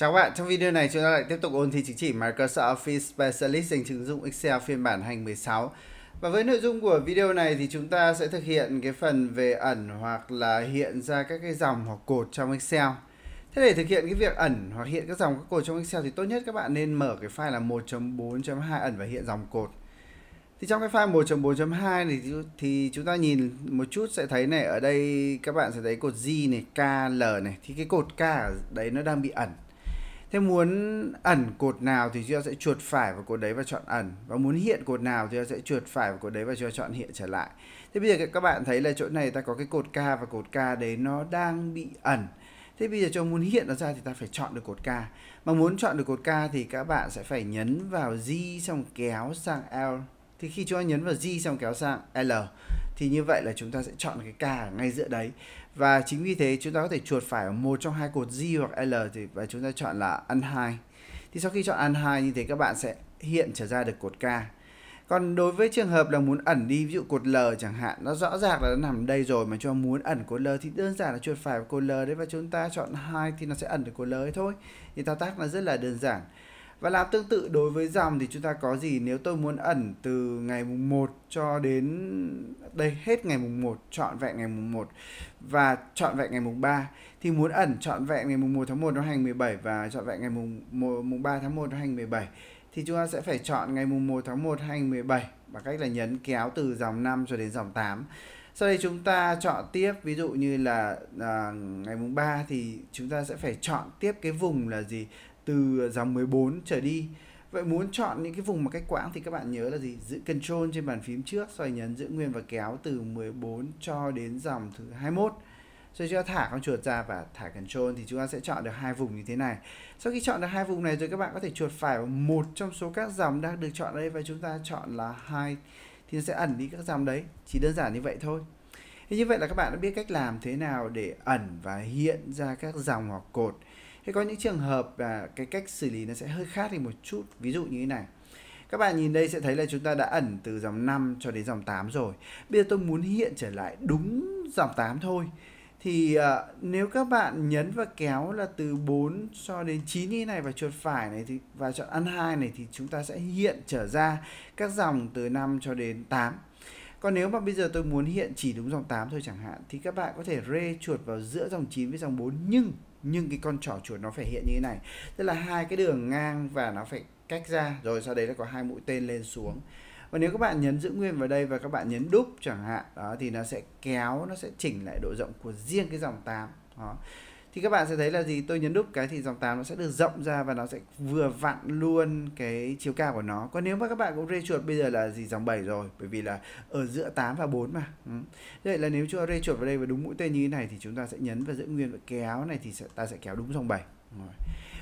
Chào các bạn, trong video này chúng ta lại tiếp tục ôn thi chứng chỉ Microsoft Office Specialist dành cho ứng dụng Excel phiên bản 2016. Và với nội dung của video này thì chúng ta sẽ thực hiện cái phần về ẩn hoặc là hiện ra các cái dòng hoặc cột trong Excel. Thế để thực hiện cái việc ẩn hoặc hiện các dòng các cột trong Excel thì tốt nhất các bạn nên mở cái file là 1.4.2 ẩn và hiện dòng cột. Thì trong cái file 1.4.2 này thì, thì chúng ta nhìn một chút sẽ thấy này ở đây các bạn sẽ thấy cột G này, K, L này thì cái cột K ở đấy nó đang bị ẩn. Thế muốn ẩn cột nào thì chúng ta sẽ chuột phải vào cột đấy và chọn ẩn và muốn hiện cột nào thì chúng ta sẽ chuột phải vào cột đấy và chúng ta chọn hiện trở lại. Thế bây giờ các bạn thấy là chỗ này ta có cái cột K và cột K đấy nó đang bị ẩn. Thế bây giờ cho muốn hiện nó ra thì ta phải chọn được cột K. Mà muốn chọn được cột K thì các bạn sẽ phải nhấn vào G xong kéo sang L thì khi chúng ta nhấn vào G xong kéo sang L thì như vậy là chúng ta sẽ chọn cái K ở ngay giữa đấy. Và chính vì thế chúng ta có thể chuột phải ở một trong hai cột G hoặc L thì và chúng ta chọn là ăn hai. Thì sau khi chọn ăn hai như thế các bạn sẽ hiện trở ra được cột K. Còn đối với trường hợp là muốn ẩn đi, ví dụ cột L chẳng hạn, nó rõ ràng là nó nằm đây rồi mà cho muốn ẩn cột L thì đơn giản là chuột phải vào cột L đấy và chúng ta chọn hai thì nó sẽ ẩn được cột L ấy thôi. Thì thao tác nó rất là đơn giản và làm tương tự đối với dòng thì chúng ta có gì? Nếu tôi muốn ẩn từ ngày mùng 1 cho đến đây hết ngày mùng 1 chọn vẹn ngày mùng 1 và chọn vẹn ngày mùng 3 thì muốn ẩn chọn vẹn ngày mùng 1 tháng 1 năm 2017 và chọn vẹn ngày mùng 1, mùng 3 tháng 1 năm 2017 thì chúng ta sẽ phải chọn ngày mùng 1 tháng 1 2017 bằng cách là nhấn kéo từ dòng 5 cho đến dòng 8 sau đây chúng ta chọn tiếp ví dụ như là à, ngày mùng 3 thì chúng ta sẽ phải chọn tiếp cái vùng là gì? Từ dòng 14 trở đi Vậy muốn chọn những cái vùng mà cách quãng thì các bạn nhớ là gì? Giữ Control trên bàn phím trước, rồi nhấn giữ nguyên và kéo từ 14 cho đến dòng thứ 21. Rồi chúng ta thả con chuột ra và thả Control thì chúng ta sẽ chọn được hai vùng như thế này. Sau khi chọn được hai vùng này rồi các bạn có thể chuột phải vào một trong số các dòng đang được chọn đây và chúng ta chọn là hai thì nó sẽ ẩn đi các dòng đấy. Chỉ đơn giản như vậy thôi. Thế như vậy là các bạn đã biết cách làm thế nào để ẩn và hiện ra các dòng hoặc cột thế có những trường hợp là cái cách xử lý nó sẽ hơi khác đi một chút ví dụ như thế này. Các bạn nhìn đây sẽ thấy là chúng ta đã ẩn từ dòng 5 cho đến dòng 8 rồi. Bây giờ tôi muốn hiện trở lại đúng dòng 8 thôi. Thì uh, nếu các bạn nhấn và kéo là từ 4 cho đến 9 như này và chuột phải này thì và chọn ăn 2 này thì chúng ta sẽ hiện trở ra các dòng từ 5 cho đến 8 còn nếu mà bây giờ tôi muốn hiện chỉ đúng dòng 8 thôi chẳng hạn thì các bạn có thể rê chuột vào giữa dòng 9 với dòng 4 nhưng nhưng cái con trỏ chuột nó phải hiện như thế này. Tức là hai cái đường ngang và nó phải cách ra, rồi sau đấy là có hai mũi tên lên xuống. Và nếu các bạn nhấn giữ nguyên vào đây và các bạn nhấn đúc chẳng hạn, đó, thì nó sẽ kéo, nó sẽ chỉnh lại độ rộng của riêng cái dòng 8 đó thì các bạn sẽ thấy là gì? Tôi nhấn đúp cái thì dòng 8 nó sẽ được rộng ra và nó sẽ vừa vặn luôn cái chiều cao của nó. Còn nếu mà các bạn cũng rê chuột bây giờ là gì? Dòng 7 rồi bởi vì là ở giữa 8 và 4 mà. Ừ. vậy là nếu chúng ta rê chuột vào đây và đúng mũi tên như thế này thì chúng ta sẽ nhấn và giữ nguyên và kéo này thì sẽ, ta sẽ kéo đúng dòng 7 rồi.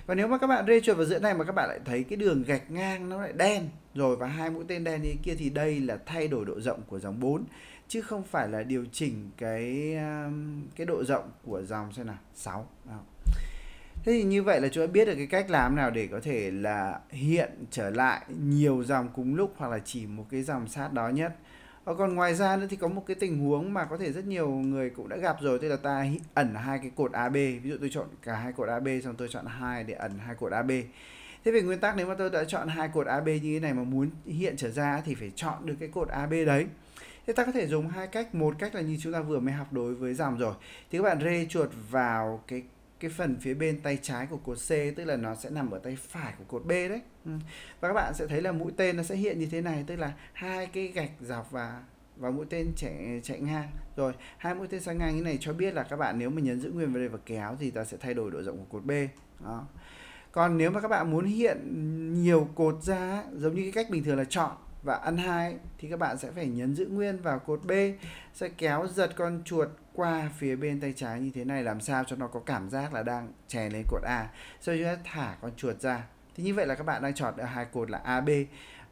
Còn nếu mà các bạn rê chuột vào giữa này mà các bạn lại thấy cái đường gạch ngang nó lại đen rồi, và hai mũi tên đen như kia thì đây là thay đổi độ rộng của dòng 4 chứ không phải là điều chỉnh cái um, cái độ rộng của dòng xem nào 6. Thế thì như vậy là chúng ta biết được cái cách làm nào để có thể là hiện trở lại nhiều dòng cùng lúc hoặc là chỉ một cái dòng sát đó nhất. Và còn ngoài ra nữa thì có một cái tình huống mà có thể rất nhiều người cũng đã gặp rồi, tức là ta ẩn hai cái cột AB ví dụ tôi chọn cả hai cột AB xong tôi chọn hai để ẩn hai cột AB thế về nguyên tắc nếu mà tôi đã chọn hai cột AB như thế này mà muốn hiện trở ra thì phải chọn được cái cột AB đấy Thế ta có thể dùng hai cách, một cách là như chúng ta vừa mới học đối với dòng rồi. Thì các bạn rê chuột vào cái cái phần phía bên tay trái của cột C tức là nó sẽ nằm ở tay phải của cột B đấy. Ừ. Và các bạn sẽ thấy là mũi tên nó sẽ hiện như thế này, tức là hai cái gạch dọc và và mũi tên chạy chạy ngang. Rồi, hai mũi tên sang ngang như này cho biết là các bạn nếu mà nhấn giữ nguyên vào đây và kéo thì ta sẽ thay đổi độ rộng của cột B. Đó. Còn nếu mà các bạn muốn hiện nhiều cột ra giống như cái cách bình thường là chọn và ăn hai thì các bạn sẽ phải nhấn giữ nguyên vào cột B, sẽ kéo giật con chuột qua phía bên tay trái như thế này làm sao cho nó có cảm giác là đang chè lên cột A. Sau đó thả con chuột ra. Thì như vậy là các bạn đang chọn được hai cột là AB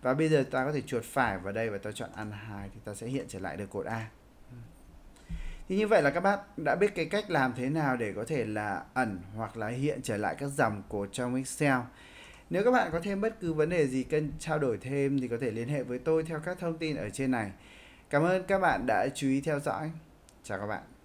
và bây giờ ta có thể chuột phải vào đây và ta chọn ăn hai thì ta sẽ hiện trở lại được cột A thì như vậy là các bạn đã biết cái cách làm thế nào để có thể là ẩn hoặc là hiện trở lại các dòng cột trong Excel nếu các bạn có thêm bất cứ vấn đề gì cần trao đổi thêm thì có thể liên hệ với tôi theo các thông tin ở trên này. Cảm ơn các bạn đã chú ý theo dõi. Chào các bạn.